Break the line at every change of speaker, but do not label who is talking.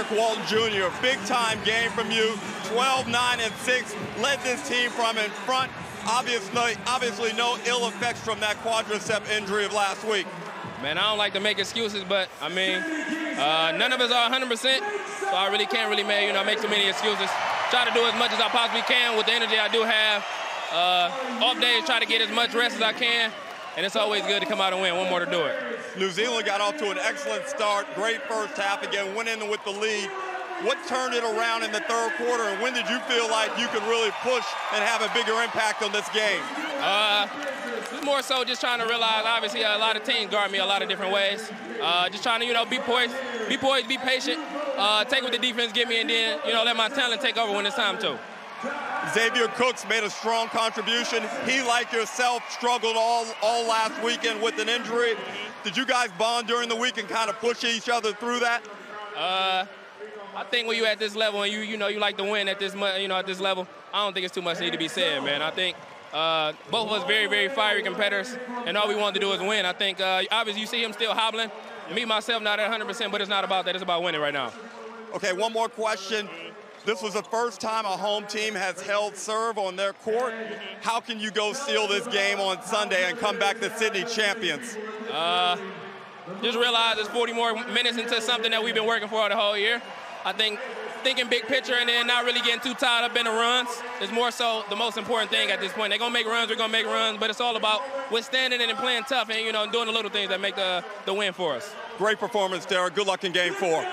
Derrick Walton Jr., big time game from you. 12, 9, and 6. Led this team from in front. Obviously, obviously no ill effects from that quadricep injury of last week.
Man, I don't like to make excuses, but I mean, uh, none of us are 100%, so I really can't really make, you know, make too many excuses. Try to do as much as I possibly can with the energy I do have. Uh, off days, try to get as much rest as I can, and it's always good to come out and win. One more to do it.
New Zealand got off to an excellent start, great first half, again, went in with the lead. What turned it around in the third quarter, and when did you feel like you could really push and have a bigger impact on this game?
Uh, more so just trying to realize, obviously, a lot of teams guard me a lot of different ways. Uh, just trying to, you know, be poised, be poised, be patient, uh, take what the defense give me, and then, you know, let my talent take over when it's time to.
Xavier Cooks made a strong contribution. He, like yourself, struggled all, all last weekend with an injury. Did you guys bond during the week and kind of push each other through that?
Uh, I think when you at this level and you you know you like to win at this you know at this level, I don't think it's too much need to be said, man. I think uh, both of us very very fiery competitors, and all we wanted to do is win. I think uh, obviously you see him still hobbling. Me myself not at 100%, but it's not about that. It's about winning right now.
Okay, one more question. This was the first time a home team has held serve on their court. How can you go steal this game on Sunday and come back the Sydney champions?
Uh, just realize it's 40 more minutes into something that we've been working for the whole year. I think thinking big picture and then not really getting too tied up in the runs is more so the most important thing at this point. They're gonna make runs, we're gonna make runs, but it's all about withstanding it and playing tough and you know doing the little things that make the, the win for us.
Great performance, Derrick. Good luck in game four.